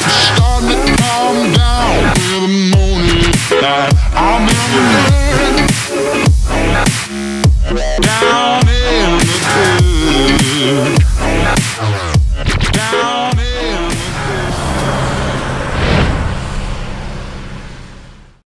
Start to calm down with the morning light. I'll never